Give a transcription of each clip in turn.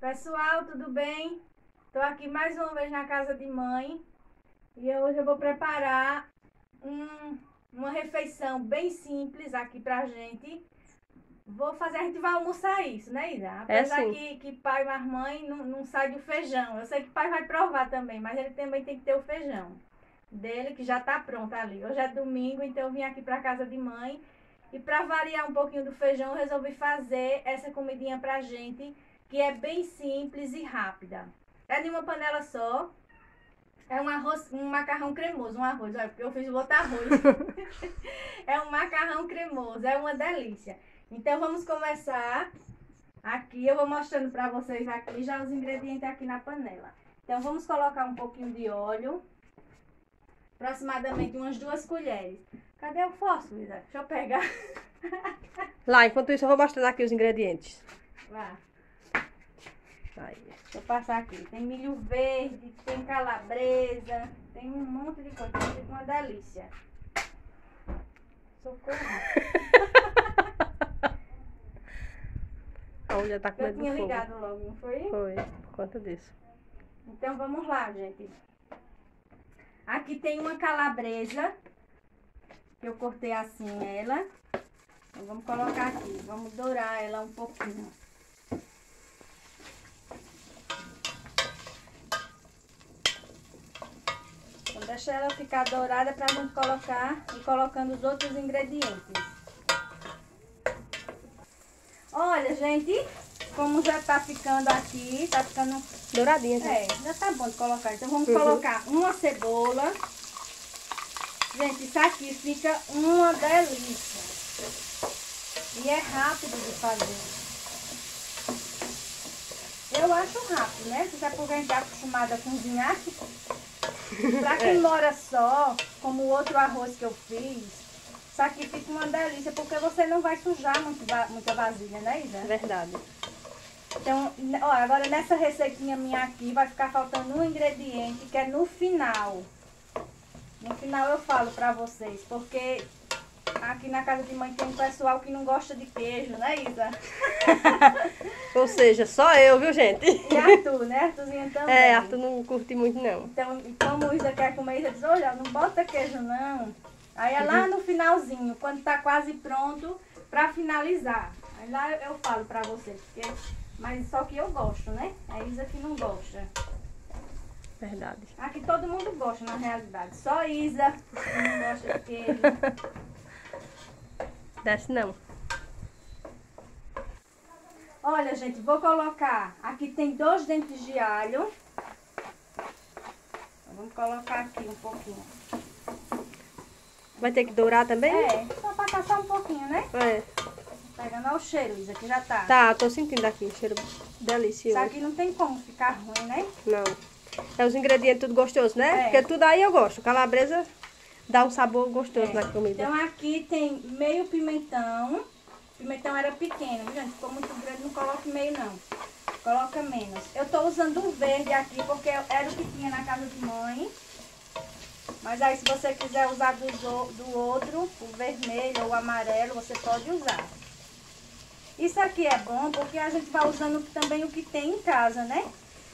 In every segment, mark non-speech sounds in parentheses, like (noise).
Pessoal, tudo bem? Estou aqui mais uma vez na casa de mãe e hoje eu vou preparar um, uma refeição bem simples aqui pra gente. Vou fazer, a gente vai almoçar isso, né, Ida? Apesar sim. que, que pai e mãe não, não sai do feijão. Eu sei que pai vai provar também, mas ele também tem que ter o feijão dele, que já tá pronto ali. Hoje é domingo, então eu vim aqui pra casa de mãe. E para variar um pouquinho do feijão, eu resolvi fazer essa comidinha pra gente, que é bem simples e rápida. É de uma panela só. É um arroz, um macarrão cremoso, um arroz, olha, porque eu fiz outro arroz. (laughs) é um macarrão cremoso, é uma delícia. Então vamos começar aqui, eu vou mostrando para vocês aqui já os ingredientes aqui na panela. Então vamos colocar um pouquinho de óleo, aproximadamente umas duas colheres. Cadê o fósforo? Deixa eu pegar. Lá, enquanto isso eu vou mostrando aqui os ingredientes. Lá. Aí. Deixa eu passar aqui. Tem milho verde, tem calabresa, tem um monte de coisa. Fica uma delícia. Socorro. (laughs) A mulher tá com Eu medo do tinha fogo. ligado logo, não foi? Foi, por conta disso. Então vamos lá, gente. Aqui tem uma calabresa. Que eu cortei assim ela. Então vamos colocar aqui. Vamos dourar ela um pouquinho. Então deixa ela ficar dourada pra gente colocar e colocando os outros ingredientes. Olha, gente, como já tá ficando aqui, tá ficando Douradinha, né? é, já tá bom de colocar. Então vamos Uhum. colocar uma cebola. Gente, isso aqui fica uma delícia. E é rápido de fazer. Eu acho rápido, né? Você sabe porque a gente tá acostumada a cozinhar. Pra quem É. mora só, como o outro arroz que eu fiz, isso aqui fica uma delícia, porque você não vai sujar muito, muita vasilha, né, Isa? Verdade. Então, ó, agora nessa receitinha minha aqui vai ficar faltando um ingrediente que é no final. No final eu falo pra vocês, porque aqui na casa de mãe tem um pessoal que não gosta de queijo, né, Isa? (laughs) Ou seja, só eu, viu, gente? E Arthur, né? Arthurzinho (laughs) também. É, Arthur não curte muito, não. Então, como o Isa quer comer, Isa diz, olha, não bota queijo não. Aí é lá no finalzinho, quando tá quase pronto, pra finalizar. Aí lá eu falo pra vocês, porque... Mas só que eu gosto, né? A Isa que não gosta. Verdade. Aqui todo mundo gosta, na realidade. Só Isa que não gosta de queijo. (laughs) Desce não. Olha, gente, vou colocar... Aqui tem dois dentes de alho. Então, Vamos colocar aqui um pouquinho. Vai ter que dourar também? É, só pra passar um pouquinho, né? É. Pegando ao cheiro, Isa, que já tá. Tá, tô sentindo aqui um cheiro Isso delicioso. aqui não tem como ficar ruim, né? Não. É os ingredientes tudo gostoso, né? É. Porque tudo aí eu gosto. Calabresa dá um sabor gostoso É. na comida. Então aqui tem meio pimentão. Pimentão era pequeno, gente? Ficou muito grande, não coloque meio não. Coloca menos. Eu tô usando o verde aqui porque era o que tinha na casa de mãe. Mas aí se você quiser usar do, do outro, o vermelho ou o amarelo, você pode usar. Isso aqui é bom porque a gente vai usando também o que tem em casa, né?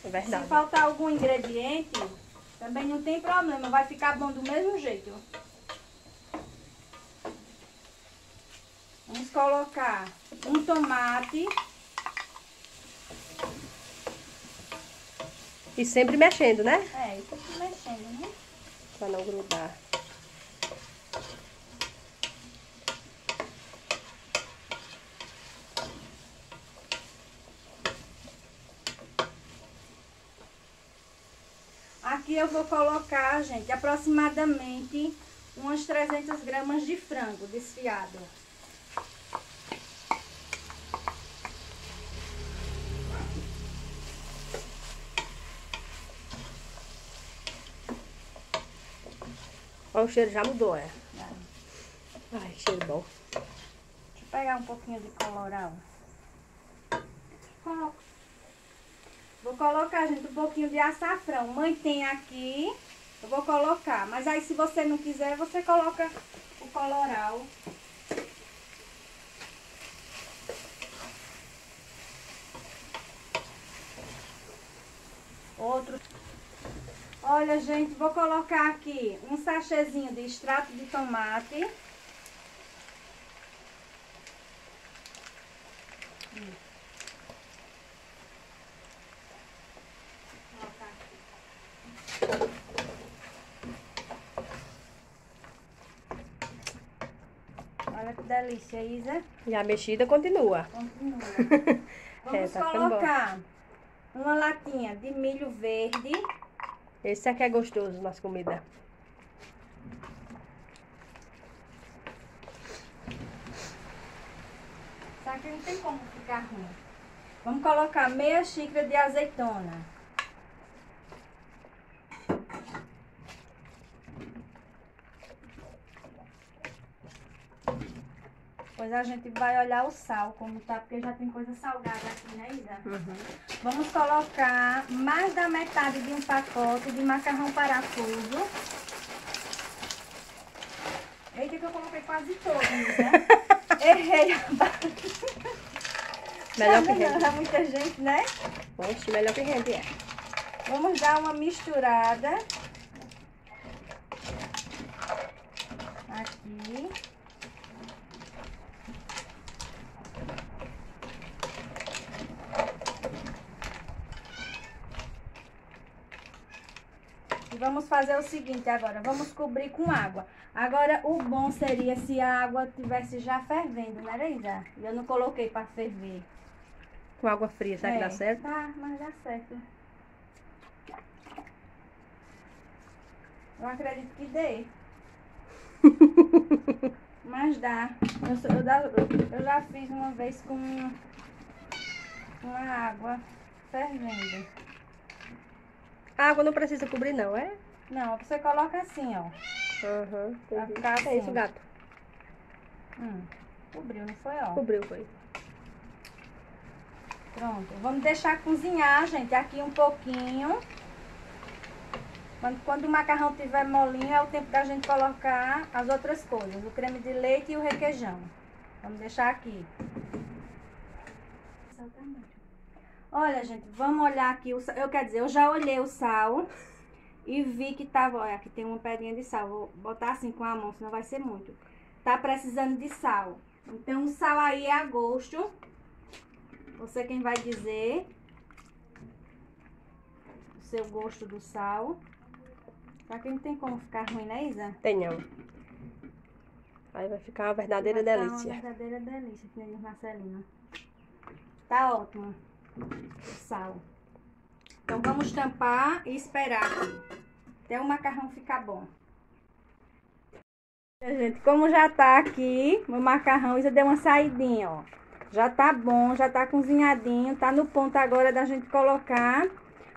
É verdade. Se faltar algum ingrediente, também não tem problema, vai ficar bom do mesmo jeito. Vamos colocar um tomate, E sempre mexendo, né? é, aqui mexendo, né? Pra não grudar. Aqui eu vou colocar, gente, aproximadamente umas 300 gramas de frango desfiado. Ó, o cheiro já mudou, é. Ai, que cheiro bom. Deixa eu pegar um pouquinho de colorau. Coloca. Colocar, gente, um pouquinho de açafrão. Mãe tem aqui. Eu vou colocar. Mas aí, se você não quiser, você coloca o colorau. Outro. Olha, gente, vou colocar aqui um sachêzinho de extrato de tomate. Hum. Delícia, Isa. E a mexida continua. Continua. (laughs) É, Vamos tá ficando bom. colocar uma latinha de milho verde. Esse aqui é gostoso nas comidas. Só que não tem como ficar ruim. Vamos colocar meia xícara de azeitona. Depois a gente vai olhar o sal, como tá, porque já tem coisa salgada aqui, né, Isa? Uhum. Vamos colocar mais da metade de um pacote de macarrão parafuso. Eita, que eu coloquei quase todo, Isa. (laughs) Errei a. Melhor que rende. É muita gente, né? Oxe, melhor que rende é. Vamos dar uma misturada. Aqui. E vamos fazer o seguinte agora, vamos cobrir com água. Agora, o bom seria se a água tivesse já fervendo, né, Leisa? Eu não coloquei para ferver. Com água fria, será que É, dá certo? Dá, mas dá certo. Eu acredito que dê. (laughs) mas dá. Eu, eu, dá- eu já fiz uma vez com, com a água fervendo. A água não precisa cobrir não, é? Não, você coloca assim, ó. Aham, entendi. ficar É isso, assim. gato. Hum, cobriu, não foi, ó? Cobriu, foi. Pronto, vamos deixar cozinhar, gente, aqui um pouquinho. Quando, quando o macarrão tiver molinho, é o tempo da gente colocar as outras coisas, o creme de leite e o requeijão. Vamos deixar aqui. Olha, gente, vamos olhar aqui o sal. Eu quero dizer, eu já olhei o sal e vi que tava, olha, aqui tem uma pedrinha de sal. Vou botar assim com a mão, senão vai ser muito. Tá precisando de sal. Então, o sal aí é a gosto. Você quem vai dizer o seu gosto do sal. Só que não tem como ficar ruim, né, Isa? Tem não. Aí vai ficar uma verdadeira Vai delícia. Uma verdadeira delícia, que nem Marcelina. Tá ótimo. O sal. Então vamos tampar e esperar aqui. Até o macarrão ficar bom. Gente, como já tá aqui, meu macarrão já deu uma saidinha, ó. Já tá bom, já tá cozinhadinho, tá no ponto agora da gente colocar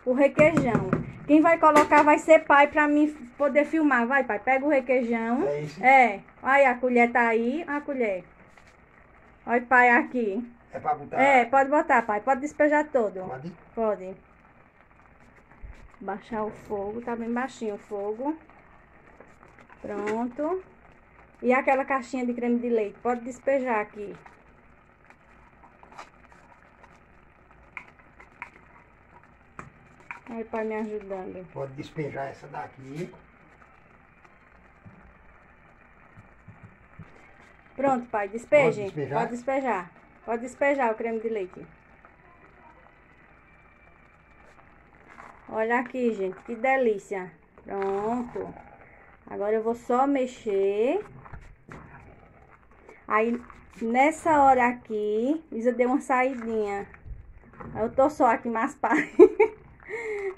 o requeijão. Quem vai colocar vai ser pai pra mim poder filmar. Vai, pai, pega o requeijão. É isso? É, olha a colher tá aí, a colher. Olha pai aqui. É pra botar. É, pode botar, pai, pode despejar todo. Pode? Pode. Baixar o fogo, tá bem baixinho o fogo. Pronto. E aquela caixinha de creme de leite, pode despejar aqui. Aí, pai me ajudando. Pode despejar essa daqui. Pronto, pai, despeje. Pode despejar? Pode despejar. Pode despejar o creme de leite. Olha aqui, gente, que delícia. Pronto. Agora eu vou só mexer. Aí, nessa hora aqui, Isa deu uma saidinha. Eu tô só aqui, mas (laughs) pai.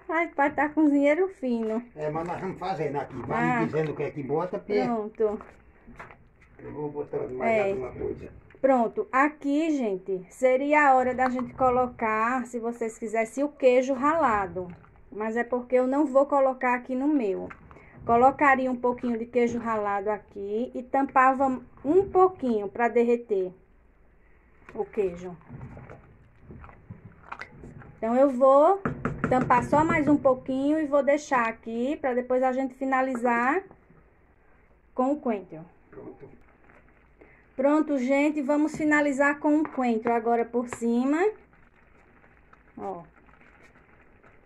Ai, pai tá cozinheiro fino. É, mas nós vamos fazendo aqui. Vai Ah. me dizendo o que é que bota, porque Pronto. eu vou botando mais É. alguma coisa. Pronto, aqui, gente, seria a hora da gente colocar, se vocês quisessem, o queijo ralado. Mas é porque eu não vou colocar aqui no meu. Colocaria um pouquinho de queijo ralado aqui e tampava um pouquinho para derreter o queijo. Então eu vou tampar só mais um pouquinho e vou deixar aqui para depois a gente finalizar com o coentro. Pronto. Pronto, gente, vamos finalizar com um coentro agora por cima. Ó.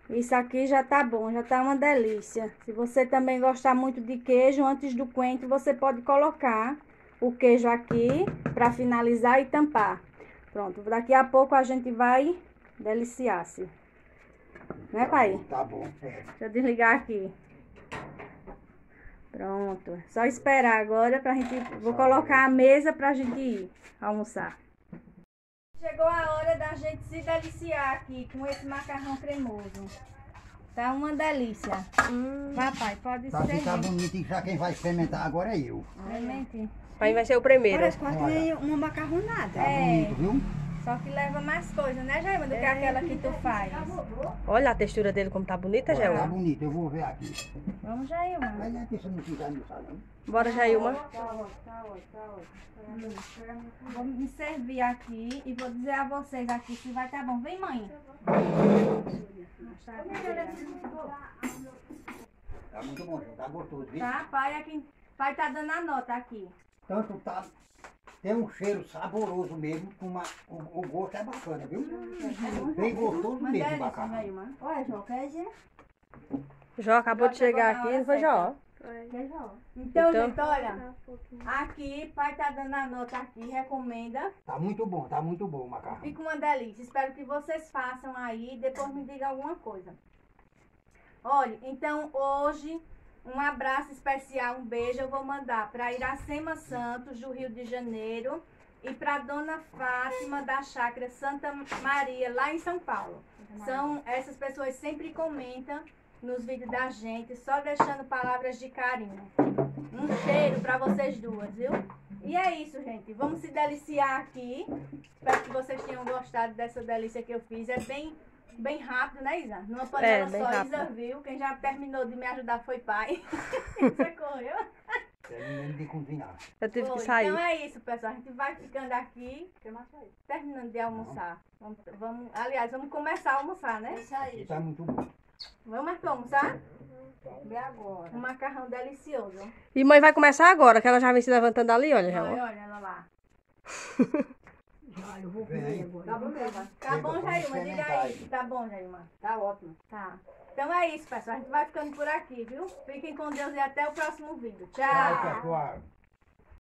Isso aqui já tá bom, já tá uma delícia. Se você também gostar muito de queijo, antes do coentro, você pode colocar o queijo aqui para finalizar e tampar. Pronto, daqui a pouco a gente vai deliciar-se. Né, pai? Tá bom. É. Deixa eu desligar aqui. Pronto. Só esperar agora pra gente. Vou colocar a mesa pra gente ir almoçar. Chegou a hora da gente se deliciar aqui com esse macarrão cremoso. Tá uma delícia. Hum, Papai, pode Pra ficar servir. bonito e já quem vai experimentar agora é eu. Experimente. pai vai ser o primeiro. Parece quase uma macarronada. Tá É. bonito, viu? Só que leva mais coisa, né, Jaima, do que aquela que tu faz. Olha a textura dele como tá bonita, Tá Jailma. bonito, eu vou ver aqui. Vamos, Jaima. Mas é que você não ficar no salão. Bora, Jailma. Vou me servir aqui e vou dizer a vocês aqui se vai estar bom. Vem, mãe. Tá muito bom, tá gostoso, viu? Tá, pai, aqui. Pai tá dando a nota aqui. Tanto tá. Tem um cheiro saboroso mesmo, com uma, o, o gosto é bacana, viu? Bem gostoso mesmo. Jaima. Olha, João, quer dizer? Jó acabou de chegar aqui, não foi João? Então, Então- gente, olha. Aqui, pai tá dando a nota aqui, recomenda. Tá muito bom, tá muito bom o macarrão. Fica uma delícia. Espero que vocês façam aí e depois me digam alguma coisa. Olha, então hoje, um abraço especial, um beijo eu vou mandar para Iracema Santos, do Rio de Janeiro, e para Dona Fátima, da Chácara Santa Maria, lá em São Paulo. São, essas pessoas sempre comentam nos vídeos da gente, só deixando palavras de carinho. Um cheiro para vocês duas, viu? E é isso, gente. Vamos se deliciar aqui. Espero que vocês tenham gostado dessa delícia que eu fiz. É bem, bem rápido, né, Isa? Numa panela É, só, rápido. Isa viu. Quem já terminou de me ajudar foi pai. (laughs) Você correu. Terminando de cozinhar. Eu tive Foi. que sair. Então é isso, pessoal. A gente vai ficando aqui. Terminando de almoçar. Vamos, vamos- aliás, vamos começar a almoçar, né? Isso aí. E tá muito bom. Vamos aqui almoçar? Vê agora. Um macarrão delicioso. E mãe vai começar agora, que ela já vem se levantando ali, olha, Olha, olha ela lá. (laughs) Já, eu vou comer agora. Tá bom, Jailma? Tá bom, Jailma? Diga aí. aí. Tá bom, Jailma? Tá ótimo. Tá. Então é isso, pessoal. A gente vai ficando por aqui, viu? Fiquem com Deus e até o próximo vídeo. Tchau, Tchau. pessoal.